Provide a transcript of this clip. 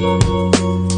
嗯。